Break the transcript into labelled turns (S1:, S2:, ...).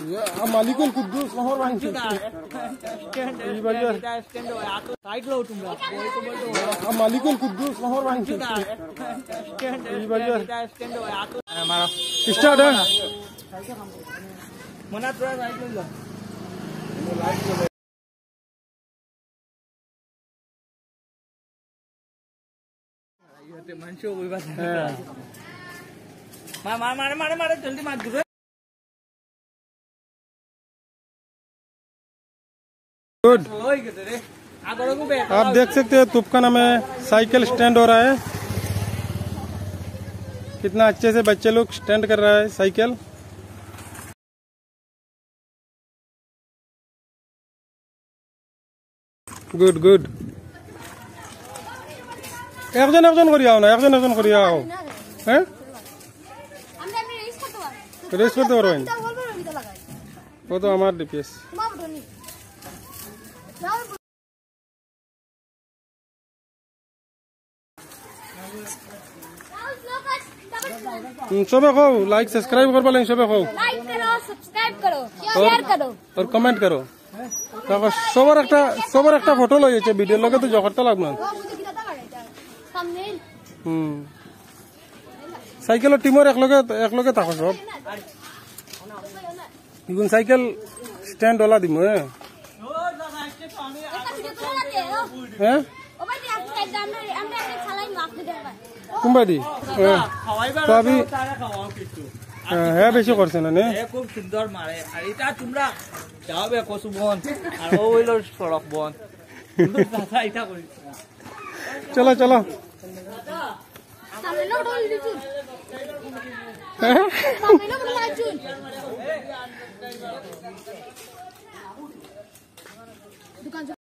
S1: मालिकुल
S2: कुद्दूस
S1: मोहर मार मार मार मार जल्दी मार दूर
S2: गुड
S1: ওই গেছে রে আগরে কো বেটা
S2: आप देख सकते हैं तुपकाना में साइकिल स्टैंड हो रहा है कितना अच्छे से बच्चे लोग स्टैंड कर रहा है साइकिल গুড গুড একজন একজন করি আও না একজন একজন করি আও হ্যাঁ
S3: আমরা এমনি রেস করতে পারি
S2: রেস করতে পারবেন
S3: তা বলবো না দিতে লাগাই
S2: ও তো আমার ডিপিএস सबे खो লাইক सब्सक्राइब कर पाले सबे खो
S3: लाइक करो सब्सक्राइब करो शेयर करो
S2: और कमेंट करो তারপর সবার একটা সবার একটা ফটো লই যাচ্ছে ভিডিওর লগে তো জগরটা লাগবে হুম। সাইকেলের টিমের একলগে একলগে থাকো সব ইগুন সাইকেল স্ট্যান্ড ওলা দিম হ্যাঁ হ্যাঁ। কোনবাদি
S1: তবে
S2: হ্যাঁ বেশি করছে
S1: খুব সুন্দর মারে আর এটা তোমরা কচু বন। আর ওইল
S2: চলো চলো। হ্যাঁ
S3: दुकान